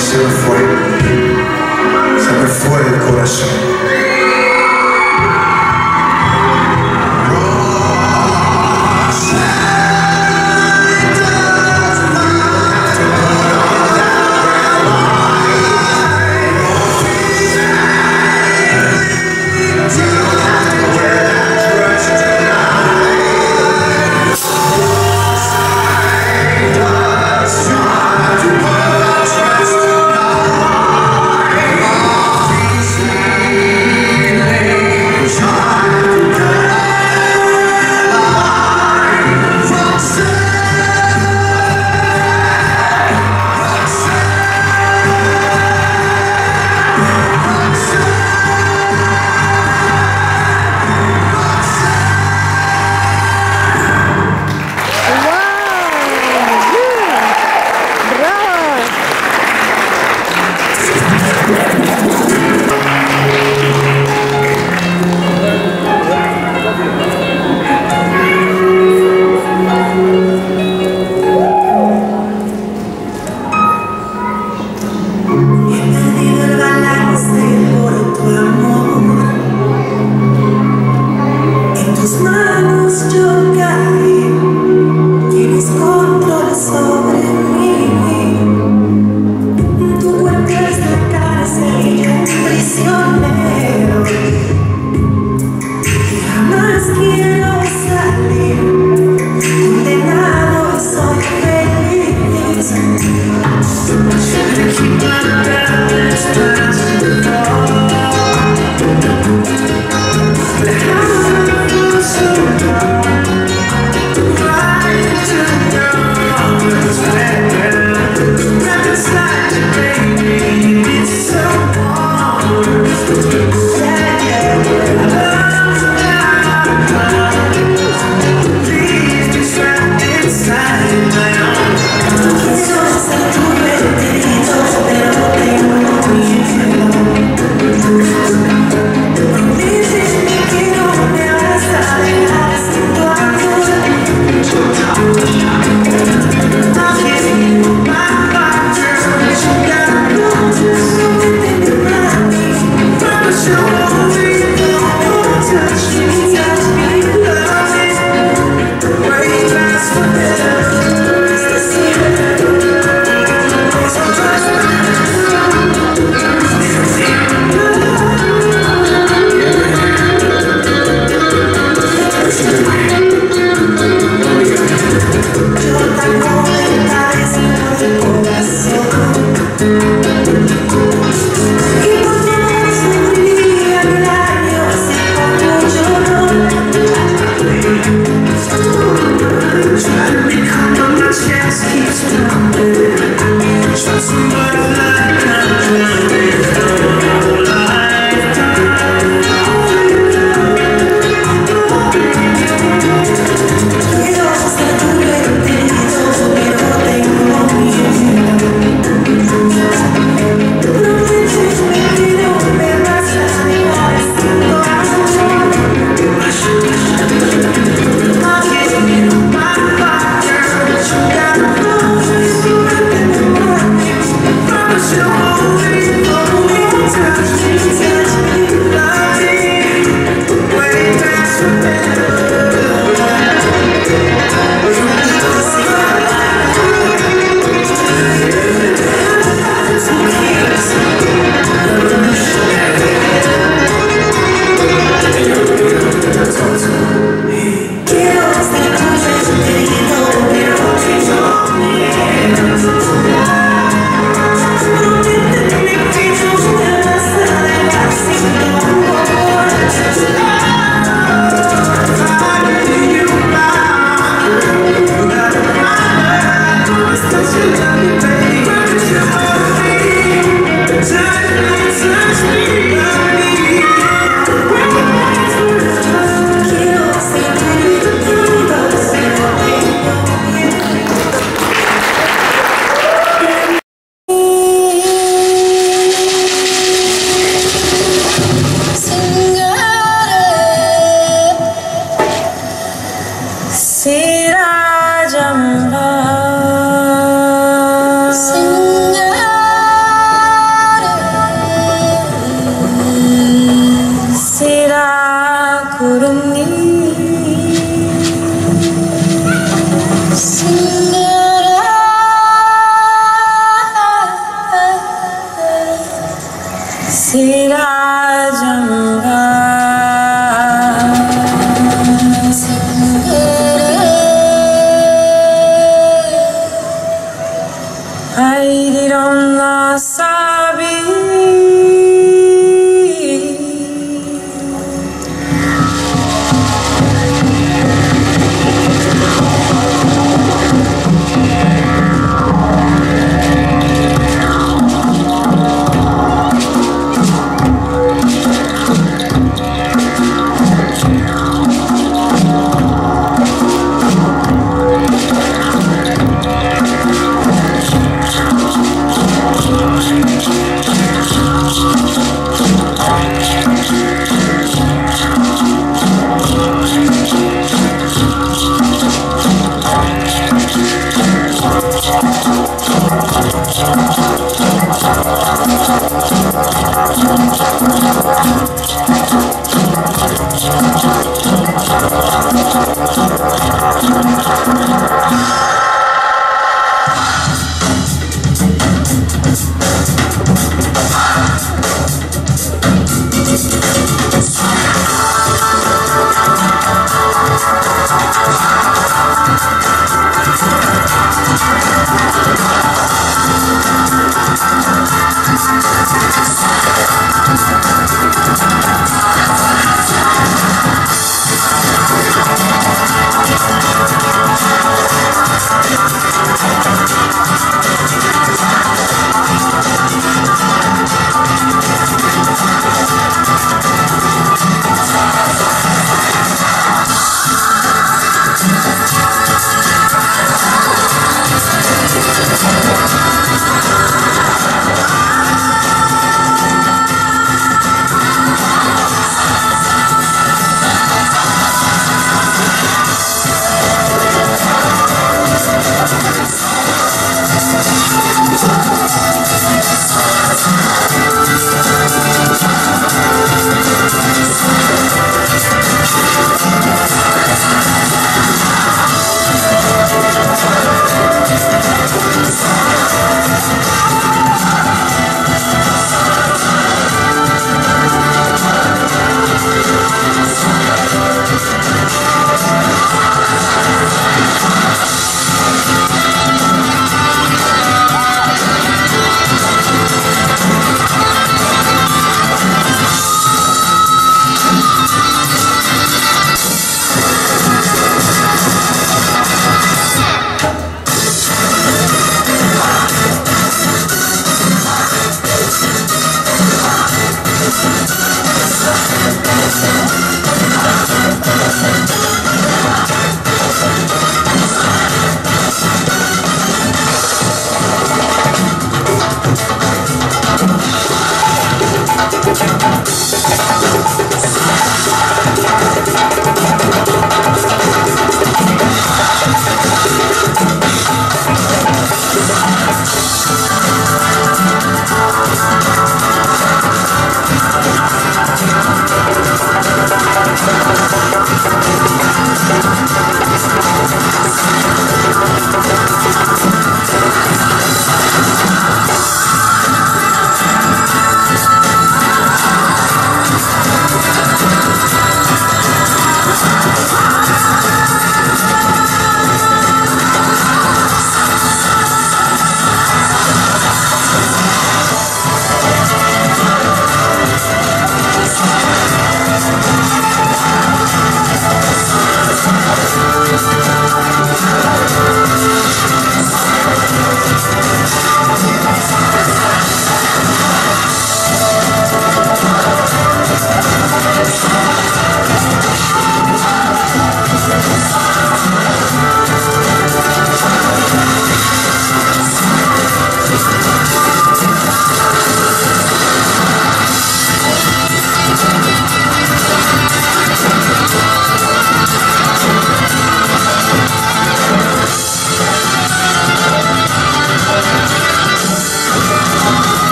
se me fue, se me fue el corazón.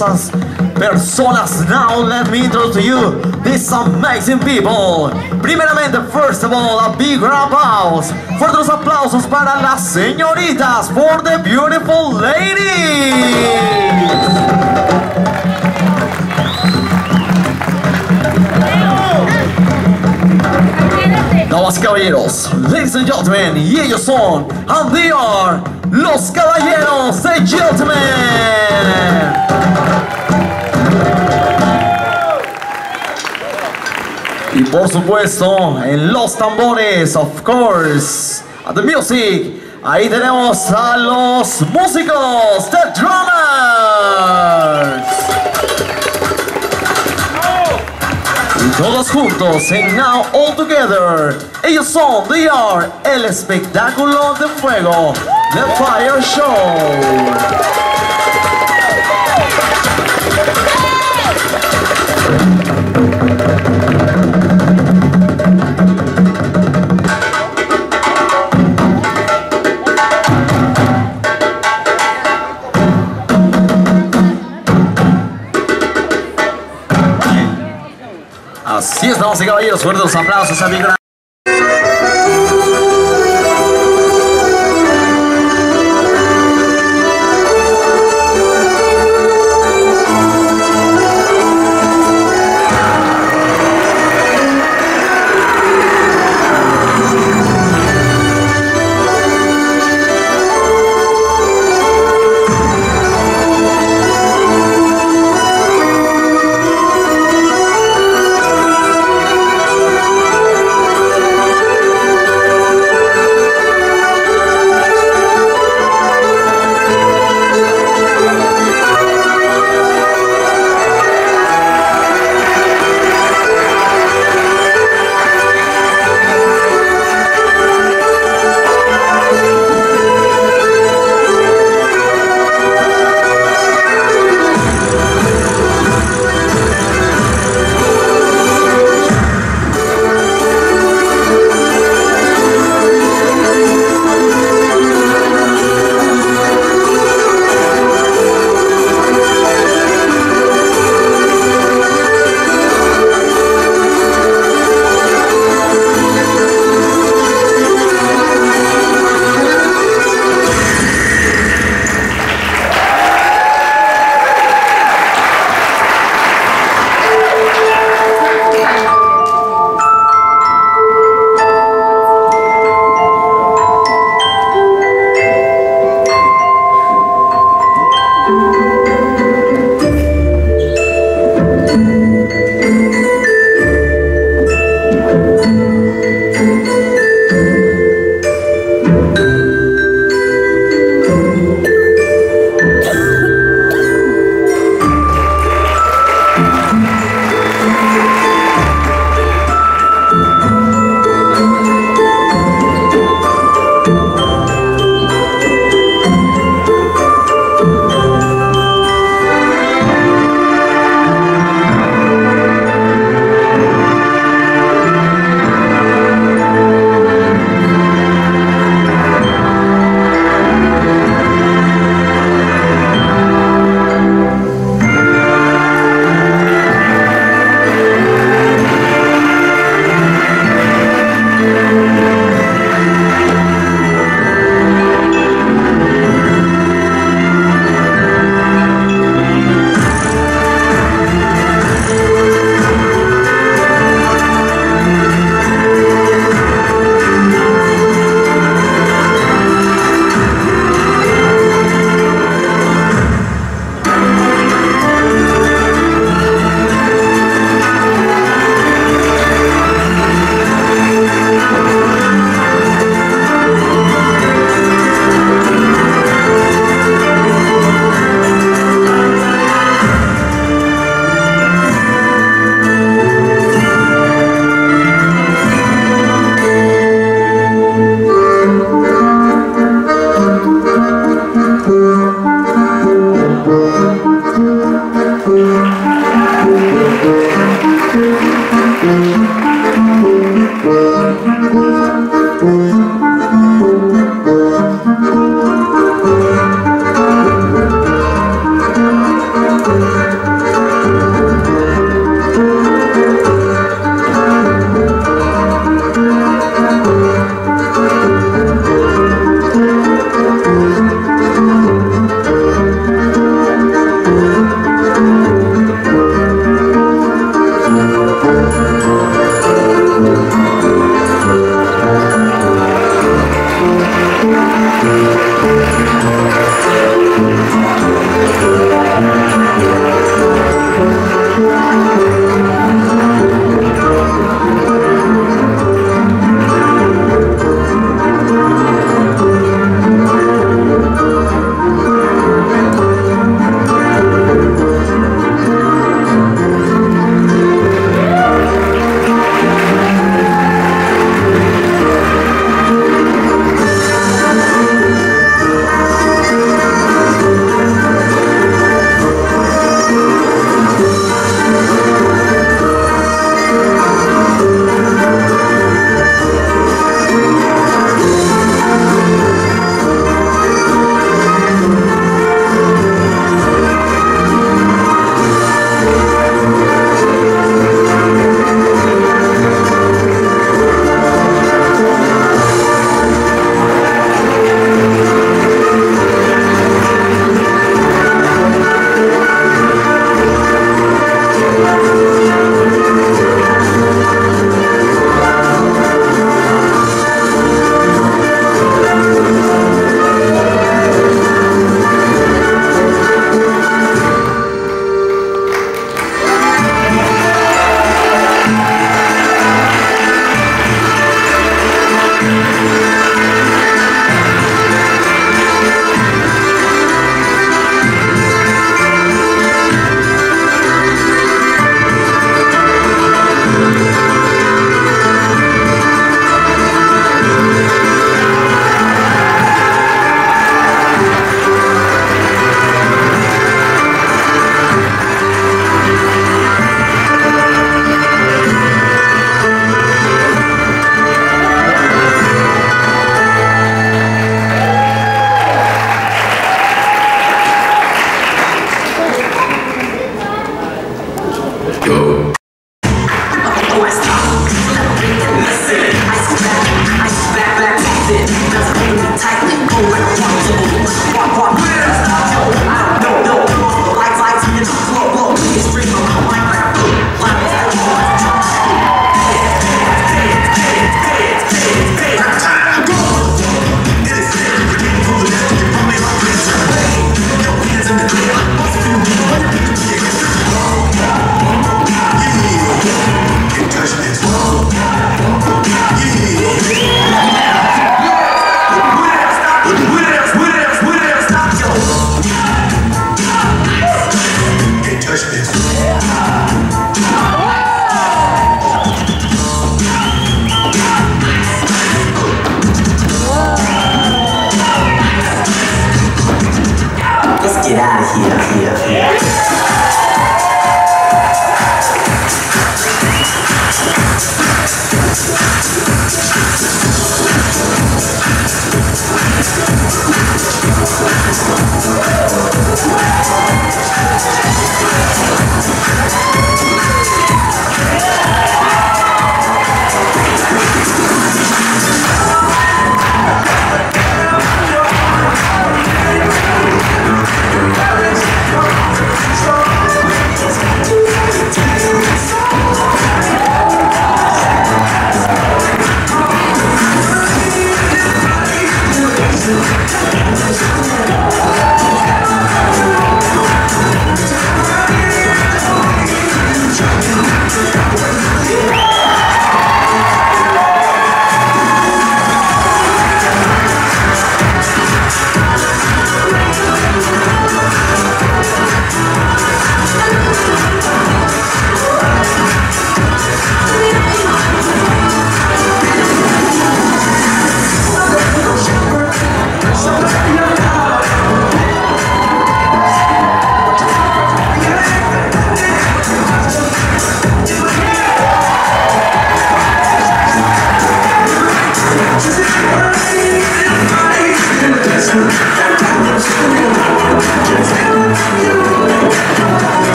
Personas. Now let me introduce to you these amazing people. Primeramente, first of all, a big round of applause. Fuertes aplausos para las señoritas for the beautiful ladies. Damas y caballeros, ladies and gentlemen, y ellos son, and they are, los caballeros de gentlemen. Y por supuesto, en los tambores, of course, at the music, ahí tenemos a los músicos, the drummers. Y todos juntos en Now All Together. Ellos son, they are, el espectáculo de fuego, The Fire Show. Así estamos, caballeros. Fuertes aplausos, amigos.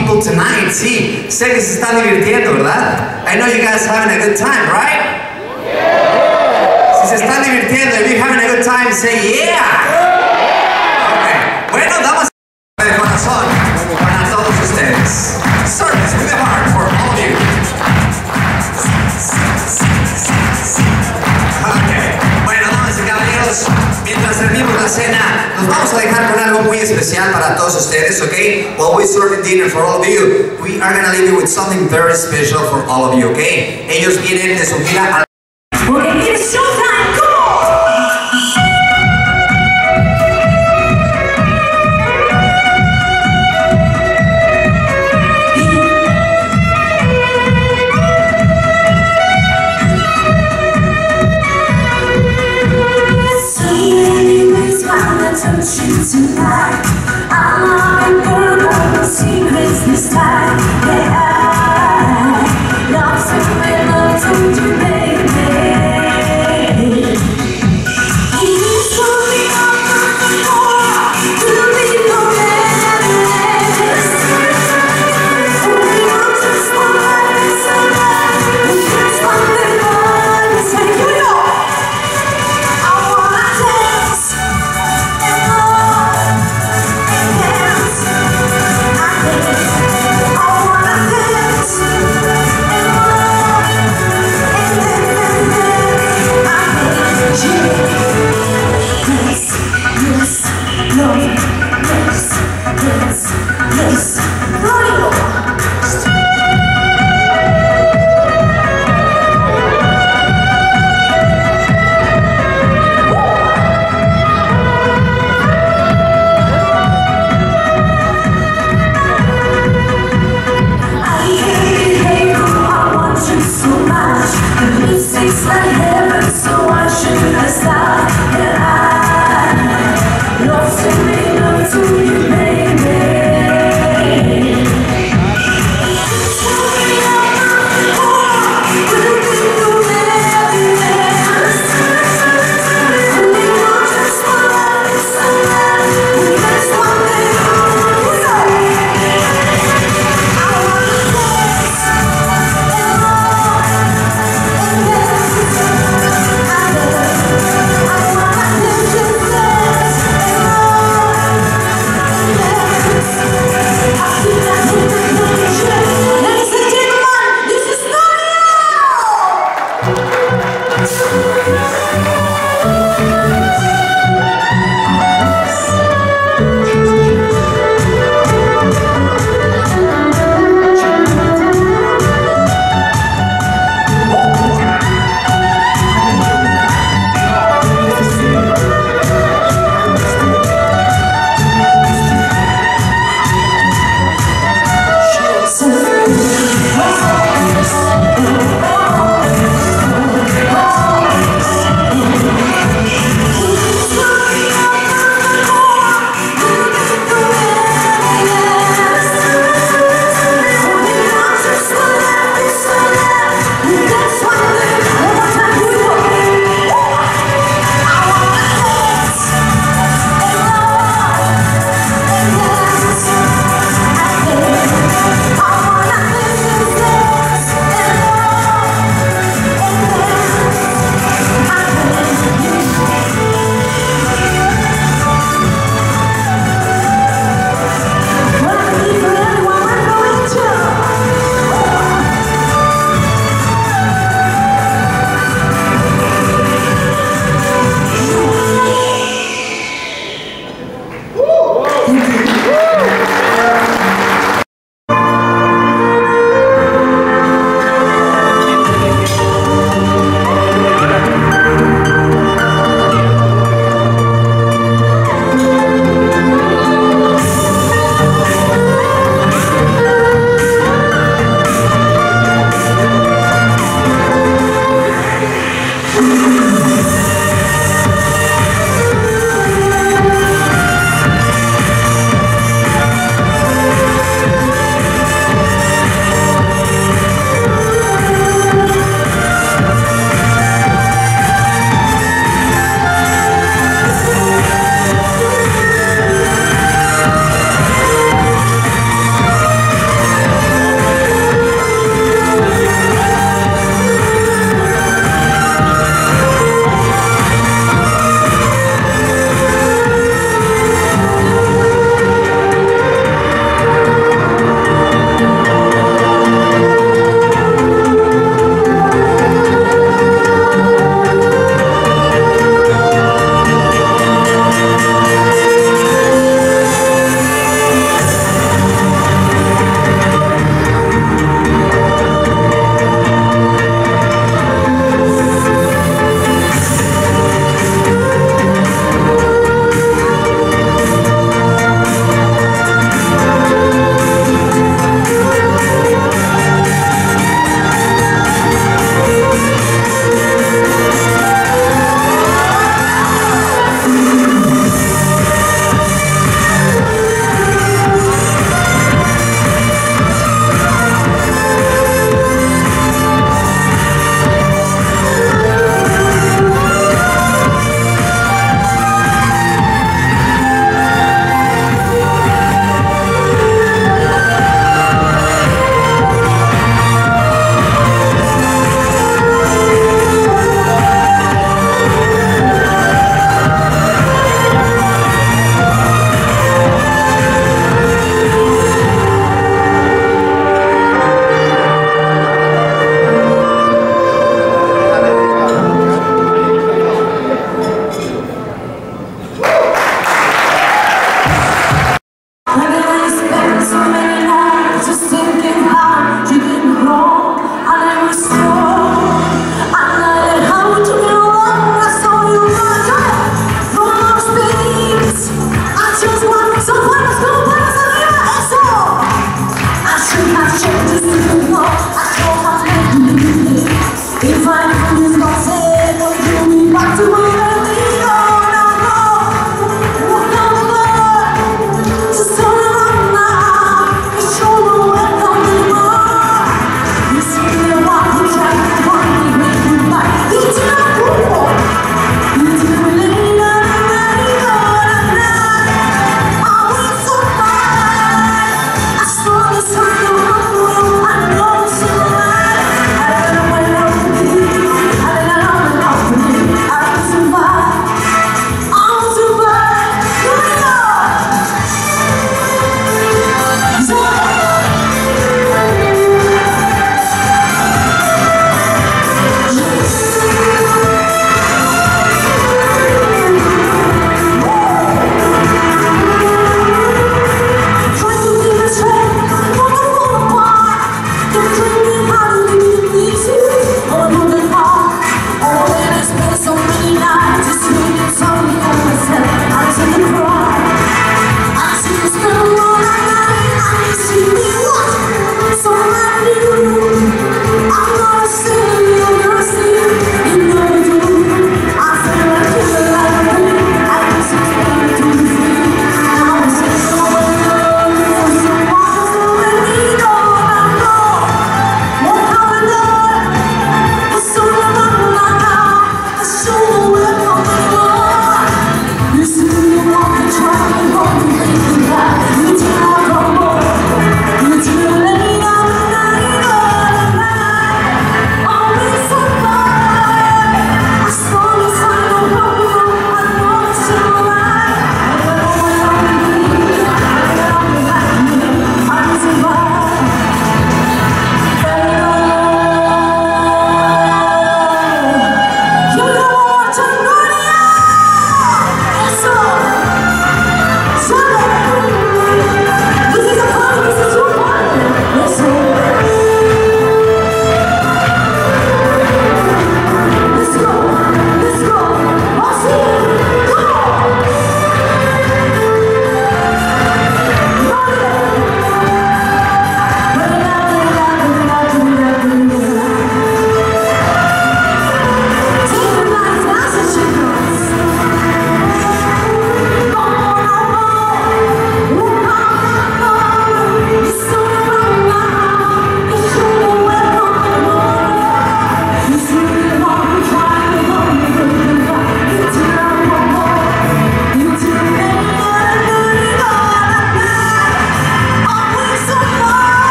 people tonight. Sí, sé que se están divirtiendo, ¿verdad? I know you guys are having a good time, right? Yeah. Si se están divirtiendo, if you're having a good time, say yeah. Okay. Bueno, damas de corazón para todos ustedes. Service with the heart for all of you. Okay. Bueno, damas y caballeros, mientras servimos la cena, los vamos a dejar con algo muy especial para todos ustedes, okay? While we're serving dinner for all of you, we are gonna leave you with something very special for all of you, okay? Ellos vienen de su gira a...